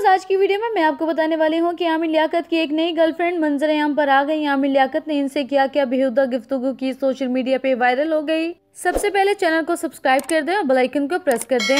Viewers आज की video में मैं आपको बताने वाली हूँ कि आमिर लियाकत की एक नई गर्लफ्रेंड मंजर आम पर आ गई। आमिर लियाकत ने इनसे क्या क्या बेहुदा गिफ्तगु की सोशल मीडिया पे वायरल हो गई। सबसे पहले चैनल को सब्सक्राइब कर दें और बेलाइकन को प्रेस कर दें।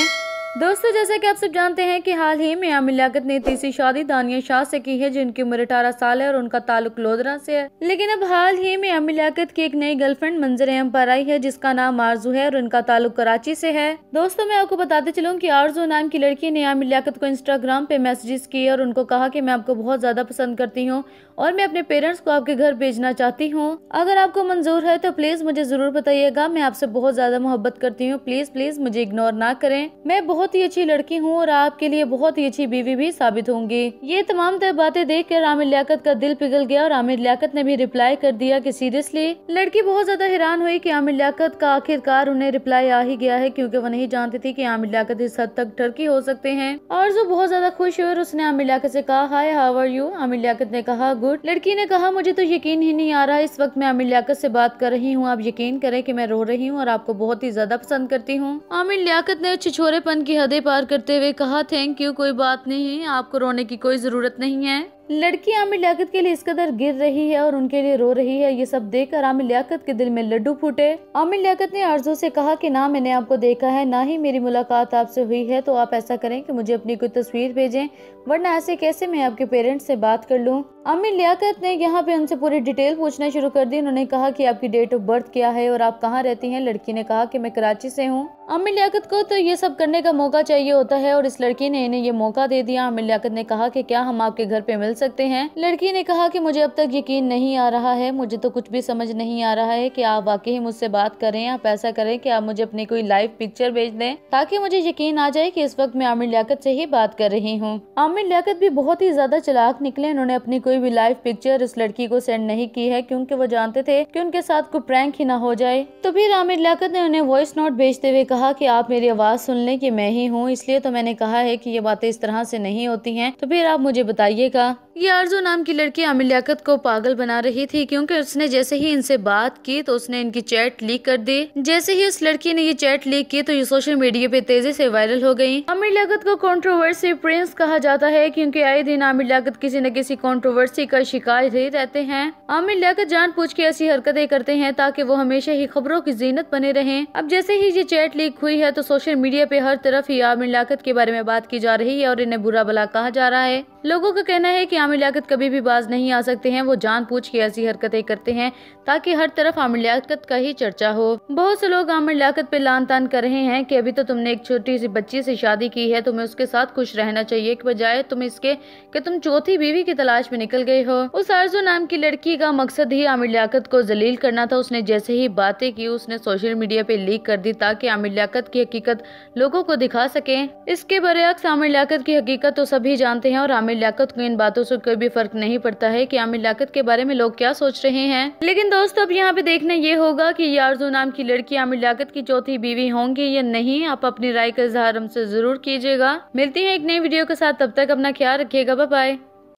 दोस्तों, जैसा कि आप सब जानते हैं कि हाल ही में आमिर लियाकत ने तीसरी शादी दानिया शाह से की है, जिनकी उम्र अठारह साल है और उनका ताल्लुक लोधरा से है। लेकिन अब हाल ही में आमिर लियाकत की एक नई गर्लफ्रेंड मंजर अहम पर आई है, जिसका नाम आरज़ू है और उनका ताल्लुक कराची से है। दोस्तों, मैं आपको बताते चलूँ की आरज़ू नाम की लड़की ने आमिर लियाकत को इंस्टाग्राम पे मैसेजेस किए और उनको कहा की मैं आपको बहुत ज़्यादा पसंद करती हूँ और मैं अपने पेरेंट्स को आपके घर भेजना चाहती हूँ। अगर आपको मंजूर है तो प्लीज़ मुझे ज़रूर बताइएगा। मैं आपसे बहुत ज़्यादा मोहब्बत करती हूँ। प्लीज़ प्लीज़ मुझे इग्नोर ना करें। मैं बहुत ही अच्छी लड़की हूँ और आपके लिए बहुत ही अच्छी बीवी भी साबित होंगी। ये तमाम बातें देख कर आमिर लियाकत का दिल पिघल गया और आमिर लियाकत ने भी रिप्लाई कर दिया की सीरियसली लड़की बहुत ज़्यादा हैरान हुई की आमिर लियाकत का आखिरकार उन्हें रिप्लाई आ ही गया है क्यूँकी वो नहीं जानती थी की आमिर लियाकत इस हद तक टर्की हो सकते हैं। और जो बहुत ज़्यादा खुश हुई और उसने आमिर लियाकत से कहा hi how are you Aamir Liaquat ने कहा गुड लड़की ने कहा, मुझे तो यकीन ही नहीं आ रहा, इस वक्त मैं आमिर लियाकत से बात कर रही हूँ। आप यकीन करें कि मैं रो रही हूँ और आपको बहुत ही ज़्यादा पसंद करती हूँ। आमिर लियाकत ने छिछोरेपन की हदें पार करते हुए कहा थैंक यू कोई बात नहीं, आपको रोने की कोई ज़रूरत नहीं है। लड़की आमिर लियाकत के लिए इस कदर गिर रही है और उनके लिए रो रही है, ये सब देखकर आमिर लियाकत के दिल में लड्डू फूटे। आमिर लियाकत ने आरज़ू से कहा कि, ना, मैंने आपको देखा है, ना ही मेरी मुलाकात आपसे हुई है तो आप ऐसा करें कि मुझे अपनी कोई तस्वीर भेजें, वरना ऐसे कैसे मैं आपके पेरेंट्स से बात कर लूँ? आमिर लियाकत ने यहाँ पे उनसे पूरी डिटेल पूछना शुरू कर दी। उन्होंने कहा कि, आपकी डेट ऑफ़ बर्थ क्या है और आप कहाँ रहती हैं? लड़की ने कहा कि, मैं कराची से हूँ। आमिर लियाकत को तो ये सब करने का मौका चाहिए होता है और इस लड़की ने इन्हें ये मौका दे दिया। आमिर लियाकत ने कहा कि क्या हम आपके घर पे मिल सकते हैं? लड़की ने कहा कि मुझे अब तक यकीन नहीं आ रहा है। मुझे तो कुछ भी समझ नहीं आ रहा है कि आप वाकई मुझसे बात करें, आप ऐसा करें कि आप मुझे अपनी कोई लाइव पिक्चर भेज दें, ताकि मुझे यकीन आ जाए कि इस वक्त मैं आमिर लियाकत से ही बात कर रही हूँ। आमिर लियाकत भी बहुत ही ज़्यादा चलाक निकले। उन्होंने अपनी कोई भी लाइव पिक्चर इस लड़की को सेंड नहीं की है, क्योंकि वो जानते थे कि उनके साथ कोई प्रैंक ही ना हो जाए। तो फिर आमिर लियाकत ने उन्हें वॉइस नोट भेजते हुए कहा कि आप मेरी आवाज़ सुन लें कि मैं ही हूँ, इसलिए तो मैंने कहा है कि ये बातें इस तरह से नहीं होती हैं। तो फिर आप मुझे बताइएगा। ये आरज़ू नाम की लड़की आमिर लियाकत को पागल बना रही थी क्योंकि उसने जैसे ही इनसे बात की तो उसने इनकी चैट लीक कर दी। जैसे ही उस लड़की ने ये चैट लीक की तो ये सोशल मीडिया पे तेज़ी से वायरल हो गई। आमिर लियाकत को कंट्रोवर्सी प्रिंस कहा जाता है क्योंकि आए दिन आमिर लियाकत किसी न किसी कंट्रोवर्सी का शिकार ही रहते हैं। आमिर लियाकत जान पूछ के ऐसी हरकतें करते हैं ताकि वो हमेशा ही खबरों की जीनत बने रहे। अब जैसे ही ये चैट लीक हुई है तो सोशल मीडिया पे हर तरफ़ ही आमिर लियाकत के बारे में बात की जा रही है और इन्हें बुरा भला कहा जा रहा है। लोगों का कहना है की आमिर लियाकत कभी भी बाज नहीं आ सकते हैं। वो जान पूछ के ऐसी हरकतें करते हैं ताकि हर तरफ़ आमिर का ही चर्चा हो। बहुत से लोग आमिर लियाकत पे लान तान कर रहे हैं कि अभी तो तुमने एक छोटी सी बच्ची से शादी की है, तुम्हें उसके साथ खुश रहना चाहिए। कि बजाय तुम इसके कि तुम चौथी बीवी की तलाश में निकल गए हो। उस आरज़ू नाम की लड़की का मकसद ही आमिर लियाकत को जलील करना था। उसने जैसे ही बातें की, उसने सोशल मीडिया पे लीक कर दी ताकि आमिर लियाकत की हकीकत लोगों को दिखा सके। इसके बरक्स आमिर लियाकत की हकीकत तो सभी जानते हैं और आमिर लियाकत को इन बातों से कोई भी फ़र्क नहीं पड़ता है कि आमिर लियाकत के बारे में लोग क्या सोच रहे हैं। लेकिन दोस्तों, अब यहाँ पे देखना ये होगा कि यारजू नाम की लड़की आमिर लियाकत की चौथी बीवी होंगी या नहीं। आप अपनी राय का इजहार हमसे ज़रूर कीजिएगा। मिलती है एक नई वीडियो के साथ। तब तक अपना ख्याल रखिएगा। बाय